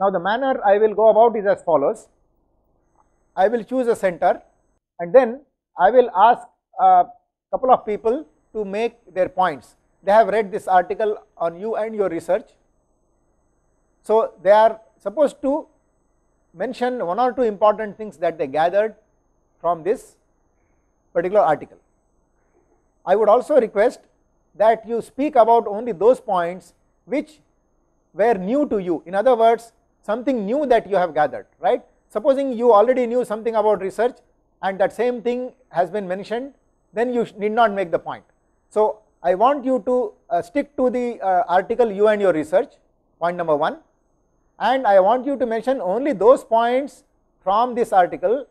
Now, the manner I will go about is as follows. I will choose a center and then I will ask a couple of people to make their points. They have read this article on you and your research. So, they are supposed to mention one or two important things that they gathered from this particular article. I would also request that you speak about only those points which were new to you. In other words, something new that you have gathered, right. Supposing you already knew something about research and that same thing has been mentioned, then you need not make the point. So, I want you to uh, stick to the uh, article you and your research, point number 1 and I want you to mention only those points from this article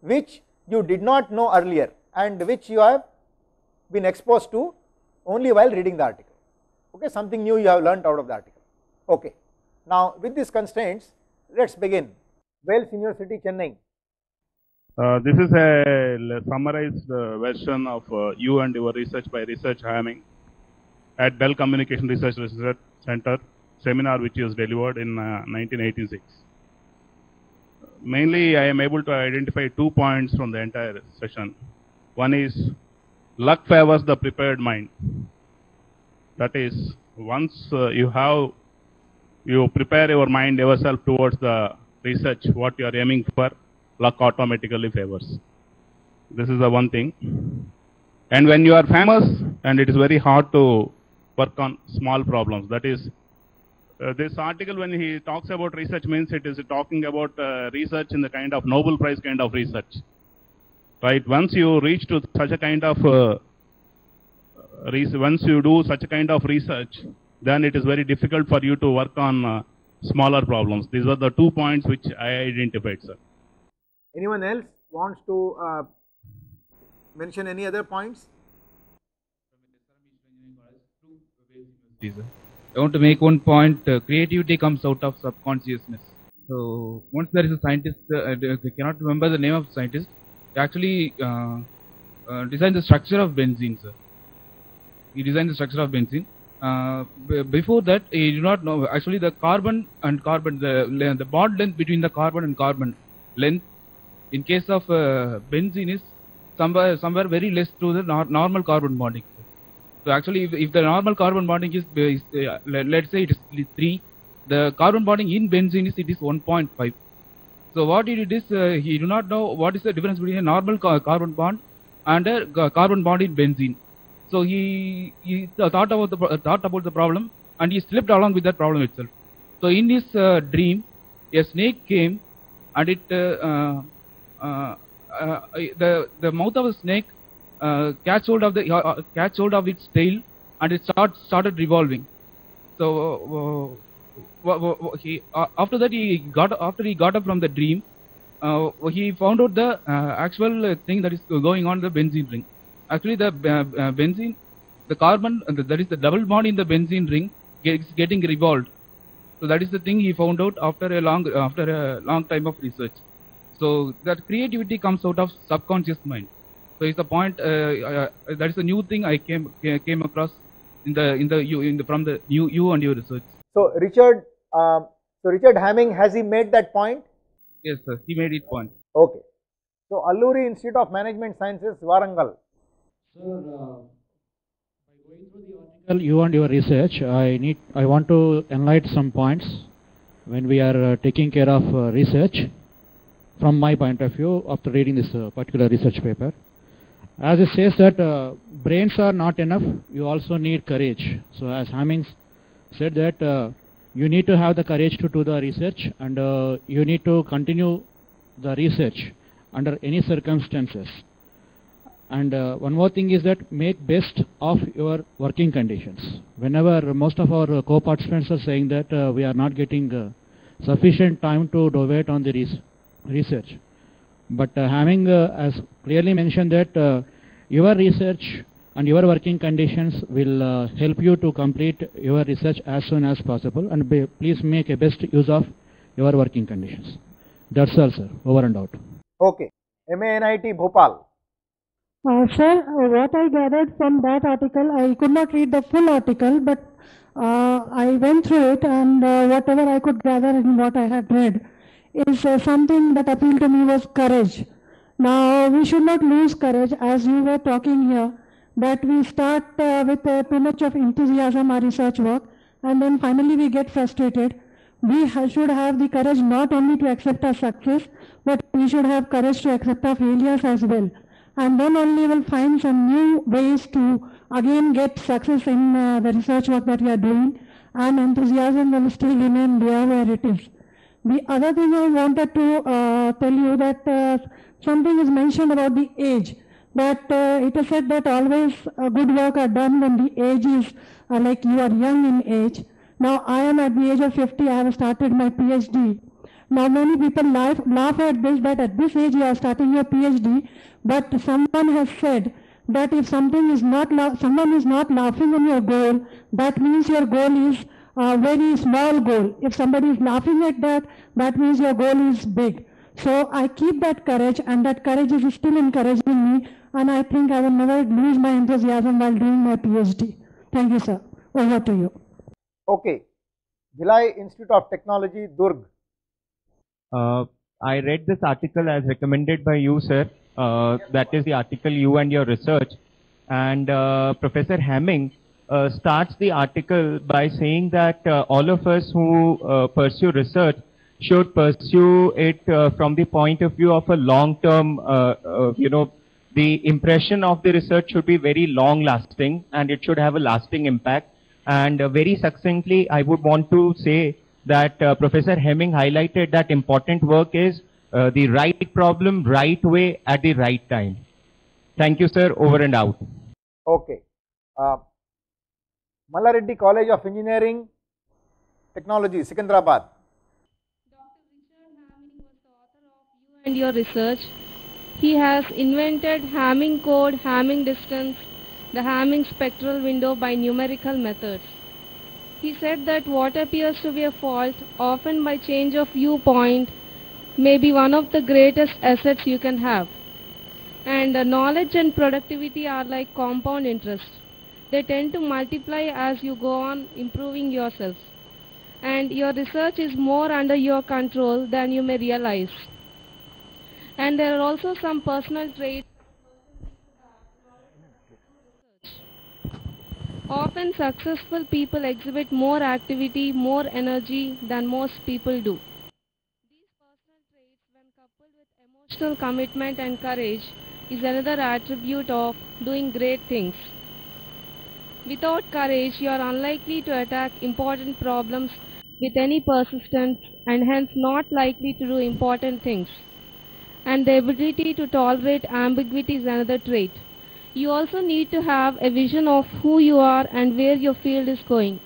which you did not know earlier and which you have been exposed to only while reading the article, okay, something new you have learnt out of the article. Okay. Now, with these constraints, let us begin. Vels University, Chennai. Uh, this is a summarized uh, version of uh, you and your research by Richard Hamming at Bell Communication Research Research Center seminar which was delivered in uh, 1986. Mainly, I am able to identify two points from the entire session. One is luck favors the prepared mind. That is, once uh, you have you prepare your mind yourself towards the research what you are aiming for luck automatically favors. This is the one thing. And when you are famous and it is very hard to work on small problems that is uh, this article when he talks about research means it is talking about uh, research in the kind of nobel prize kind of research. Right? Once you reach to such a kind of uh, once you do such a kind of research then it is very difficult for you to work on uh, smaller problems. These are the two points which I identified, sir. Anyone else wants to uh, mention any other points? I want to make one point. Uh, creativity comes out of subconsciousness. So once there is a scientist, uh, I cannot remember the name of the scientist. He actually uh, uh, designed the structure of benzene, sir. He designed the structure of benzene. Uh, before that, he do not know. Actually, the carbon and carbon, the the bond length between the carbon and carbon length, in case of uh, benzene, is somewhere somewhere very less to the nor- normal carbon bonding. So actually, if, if the normal carbon bonding is, is uh, let, let's say it is 3, the carbon bonding in benzene is it is 1.5. So what did is uh, he do not know what is the difference between a normal ca- carbon bond and a carbon bond in benzene. So he he thought about the thought about the problem and he slipped along with that problem itself. So in his uh, dream, a snake came and it uh, uh, uh, uh, the the mouth of a snake uh, catch hold of the catch hold of its tail and it start started revolving. So he after that he got after he got up from the dream, he found out the actual thing that is going on the benzene ring. Actually, the uh, uh, benzene, the carbon uh, that is the double bond in the benzene ring gets getting revolved. So that is the thing he found out after a long after a long time of research. So that creativity comes out of subconscious mind. So it's the point. Uh, uh, that is a new thing I came came across in the in the you in the from the you you and your research. So, Richard, um, so Richard Hamming, has he made that point? Yes, sir. He made it point. Okay. So, Alluri Institute of Management Sciences, Warangal. Well, you and your research, I need, I want to enlighten some points when we are uh, taking care of uh, research from my point of view after reading this uh, particular research paper. As it says that uh, brains are not enough, you also need courage. So as Hammings said that uh, you need to have the courage to do the research and uh, you need to continue the research under any circumstances. And uh, one more thing is that make best of your working conditions. Whenever most of our uh, co-participants are saying that uh, we are not getting uh, sufficient time to devote on the res- research. But uh, having, uh, as clearly mentioned that your research and your working conditions will help you to complete your research as soon as possible and please make a best use of your working conditions. That's all sir, over and out. Okay. MANIT Bhopal. Uh, sir, uh, what I gathered from that article, I could not read the full article, but Uh, I went through it and uh, whatever I could gather in what I had read is uh, something that appealed to me was courage. Now, we should not lose courage as you were talking here, that we start uh, with too much of enthusiasm, our research work, and then finally we get frustrated. We ha- should have the courage not only to accept our success, but we should have courage to accept our failures as well. And then only we'll find some new ways to again get success in uh, the research work that we are doing, and enthusiasm will still remain there where it is. The other thing I wanted to uh, tell you that uh, something is mentioned about the age. That uh, it is said that always uh, good work are done when the age is uh, like you are young in age. Now I am at the age of 50. I have started my PhD. Now many people laugh, laugh at this that at this age you are starting your PhD. But someone has said that if something is not someone is not laughing on your goal, that means your goal is a very small goal. If somebody is laughing at that, that means your goal is big. So I keep that courage, and that courage is still encouraging me, and I think I will never lose my enthusiasm while doing my PhD. Thank you, sir. Over to you. Okay. Bhilai Institute of Technology, Durg. Uh, I read this article as recommended by you, sir. Uh, that is the article you and your research. And uh, Professor Hamming starts the article by saying that all of us who pursue research should pursue it from the point of view of a long-term, you know, the impression of the research should be very long-lasting and it should have a lasting impact. And uh, very succinctly, I would want to say that uh, Professor Hamming highlighted that important work is uh, the right problem, right way, at the right time. Thank you, sir. Over and out. Okay. Uh, Mallareddy College of Engineering Technology, Secunderabad. Doctor, Mr. Hamming was author of you and your research. He has invented Hamming code, Hamming distance, the Hamming spectral window by numerical methods. He said that what appears to be a fault, often by change of viewpoint, may be one of the greatest assets you can have. And uh, knowledge and productivity are like compound interest. They tend to multiply as you go on improving yourself. And your research is more under your control than you may realize. And there are also some personal traits. Often successful people exhibit more activity, more energy than most people do. These personal traits, when coupled with emotional commitment and courage, is another attribute of doing great things. Without courage, you are unlikely to attack important problems with any persistence and hence not likely to do important things and the ability to tolerate ambiguity is another trait. You also need to have a vision of who you are and where your field is going.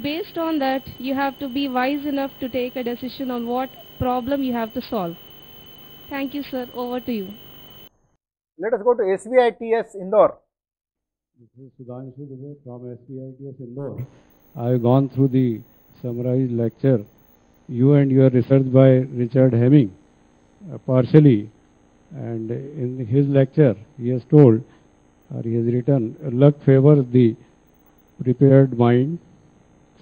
Based on that, you have to be wise enough to take a decision on what problem you have to solve. Thank you, sir. Over to you. Let us go to SVITS Indore. This is Sudhanshu Dubey from SVITS Indore. I have gone through the summarized lecture, you and your research by Richard Hamming, uh, partially. And in his lecture, he has told, or he has written, luck favors the prepared mind.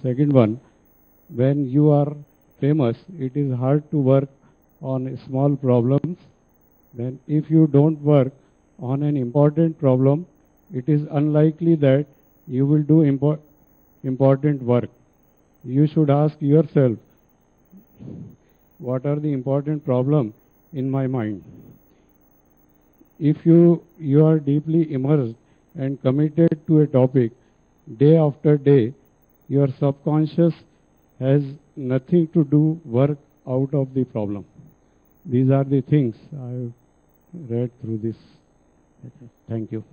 Second one, when you are famous, it is hard to work on small problems. Then if you don't work on an important problem, it is unlikely that you will do impo- important work. You should ask yourself, what are the important problems in my mind? If you, you are deeply immersed and committed to a topic day after day, your subconscious has nothing to do work out of the problem. These are the things I read through this. Thank you.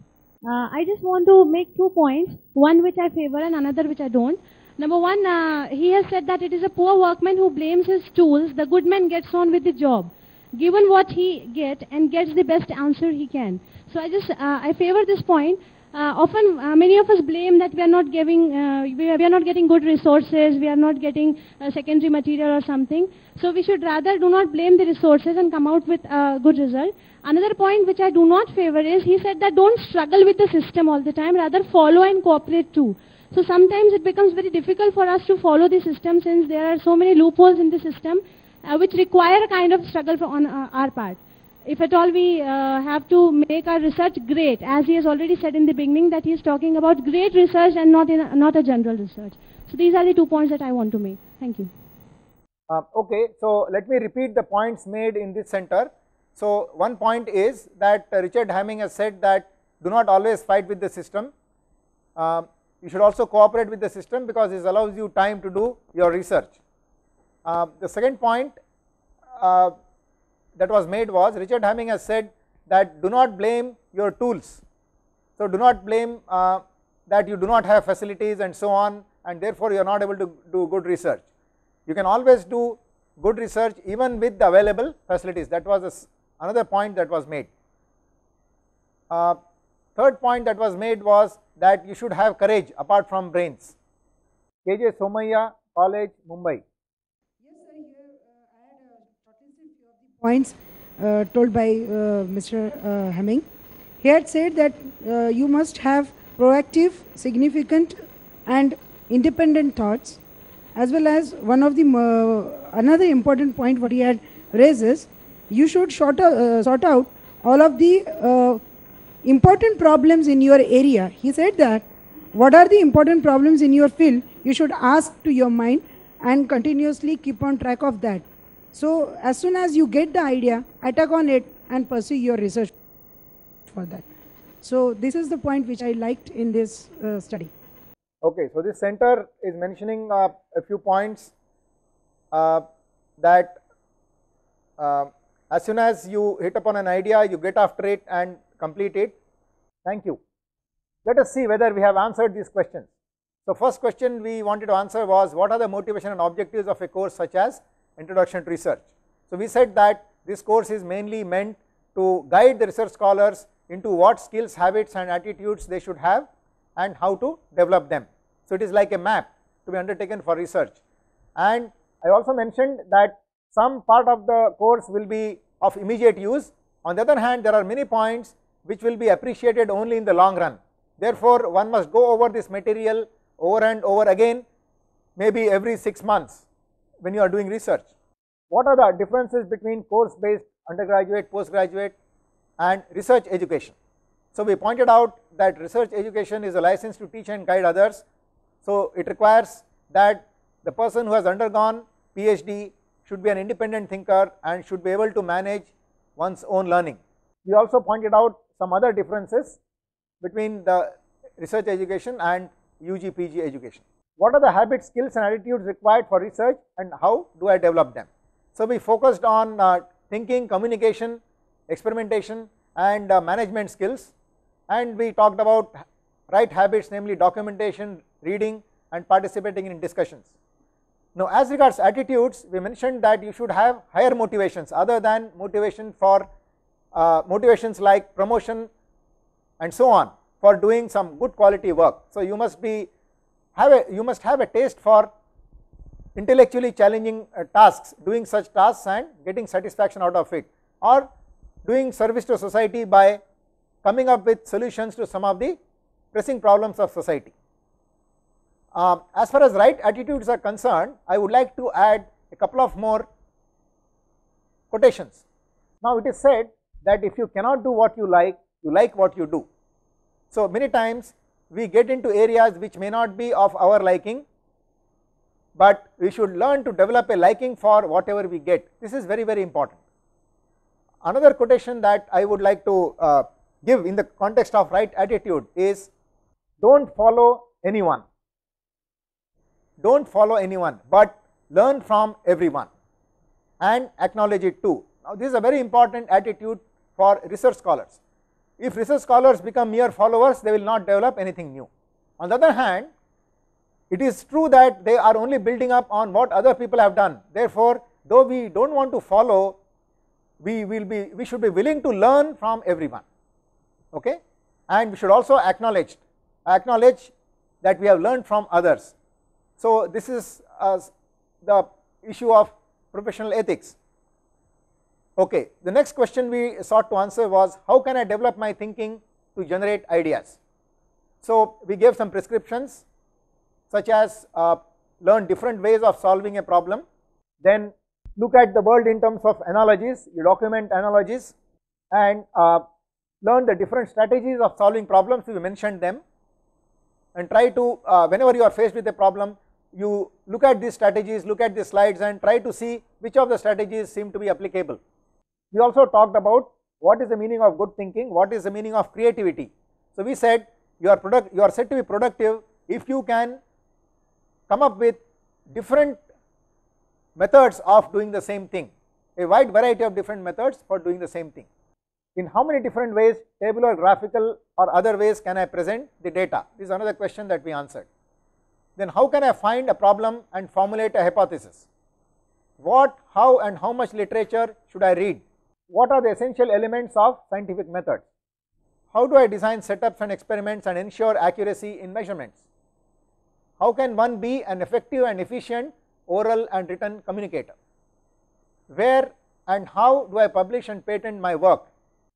Uh, I just want to make two points, one which I favor and another which I don't. Number one, uh, he has said that it is a poor workman who blames his tools, the good man gets on with the job, given what he get and gets the best answer he can. So I just, uh, I favor this point. Uh, often, uh, many of us blame that we are not giving, uh, we, are, we are not getting good resources, we are not getting uh, secondary material or something. So we should rather do not blame the resources and come out with a good result. Another point which I do not favor is he said that don't struggle with the system all the time, rather follow and cooperate too. So sometimes it becomes very difficult for us to follow the system since there are so many loopholes in the system which require a kind of struggle on uh, our part. If at all we uh, have to make our research great, as he has already said in the beginning that he is talking about great research and not, a, not a general research. So these are the two points that I want to make. Thank you. Uh, okay, so let me repeat the points made in this center. So one point is that uh, Richard Hamming has said that do not always fight with the system. Uh, you should also cooperate with the system because this allows you time to do your research. Uh, the second point uh, that was made was Richard Hamming has said that do not blame your tools. So do not blame uh, that you do not have facilities and so on and therefore you are not able to do good research. You can always do good research even with the available facilities that was another point that was made. Uh, third point that was made was that you should have courage apart from brains. KJ Somaiya College Mumbai. Points uh, told by uh, Mr. Uh, Hamming. He had said that uh, you must have proactive, significant and independent thoughts as well as one of the uh, another important point what he had raised is you should uh, sort out all of the important problems in your area. He said that what are the important problems in your field you should ask to your mind and continuously keep on track of that so as soon as you get the idea, attack on it and pursue your research for that. So this is the point which I liked in this uh, study. Okay, so this center is mentioning uh, a few points uh, that uh, as soon as you hit upon an idea, you get after it and complete it. Thank you. Let us see whether we have answered these questions. So first question we wanted to answer was what are the motivation and objectives of a course such as introduction to research. So we said that this course is mainly meant to guide the research scholars into what skills, habits and attitudes they should have and how to develop them. So it is like a map to be undertaken for research and I also mentioned that some part of the course will be of immediate use. On the other hand there are many points which will be appreciated only in the long run. Therefore one must go over this material over and over again maybe every 6 months when you are doing research. What are the differences between course based undergraduate, postgraduate and research education? So we pointed out that research education is a license to teach and guide others. So it requires that the person who has undergone PhD should be an independent thinker and should be able to manage one's own learning. We also pointed out some other differences between the research education and UG PG education what are the habits, skills and attitudes required for research and how do I develop them. So we focused on uh, thinking, communication, experimentation and uh, management skills and we talked about right habits namely documentation, reading and participating in discussions. Now as regards attitudes we mentioned that you should have higher motivations other than motivation for uh, motivations like promotion and so on for doing some good quality work. So you must be have a you must have a taste for intellectually challenging uh, tasks doing such tasks and getting satisfaction out of it or doing service to society by coming up with solutions to some of the pressing problems of society. Um, as far as right attitudes are concerned I would like to add a couple of more quotations. Now it is said that if you cannot do what you like you like what you do. So many times we get into areas which may not be of our liking, but we should learn to develop a liking for whatever we get. This is very, very important. Another quotation that I would like to uh, give in the context of right attitude is don't follow anyone, don't follow anyone, but learn from everyone and acknowledge it too. Now this is a very important attitude for research scholars. If research scholars become mere followers, they will not develop anything new. On the other hand, it is true that they are only building up on what other people have done. Therefore, though we do not want to follow, we will be, we should be willing to learn from everyone, okay. And we should also acknowledge, acknowledge that we have learned from others. So this is uh, the issue of professional ethics. Okay, the next question we sought to answer was how can I develop my thinking to generate ideas. So we gave some prescriptions such as uh, learn different ways of solving a problem, then look at the world in terms of analogies, you document analogies and uh, learn the different strategies of solving problems, you mentioned them and try to uh, whenever you are faced with a problem, you look at these strategies, look at the slides and try to see which of the strategies seem to be applicable. We also talked about what is the meaning of good thinking, what is the meaning of creativity. So we said you are product, you are said to be productive if you can come up with different methods of doing the same thing, a wide variety of different methods for doing the same thing. In how many different ways tabular, graphical or other ways can I present the data? This is another question that we answered. Then how can I find a problem and formulate a hypothesis? What, how and how much literature should I read? What are the essential elements of scientific methods? How do I design setups and experiments and ensure accuracy in measurements? How can one be an effective and efficient oral and written communicator? Where and how do I publish and patent my work?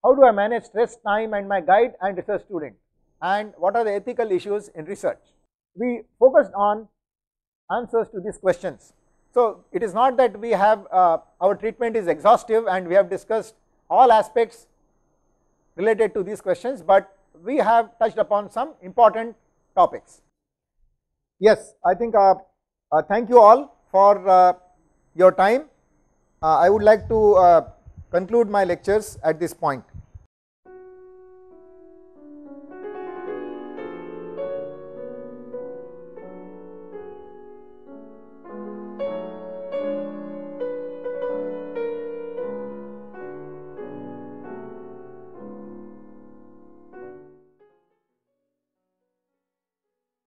How do I manage stress, time and my guide and research student? And what are the ethical issues in research? We focused on answers to these questions. So, it is not that we have uh, our treatment is exhaustive and we have discussed all aspects related to these questions, but we have touched upon some important topics. Yes, I think uh, uh, thank you all for uh, your time. Uh, I would like to uh, conclude my lectures at this point.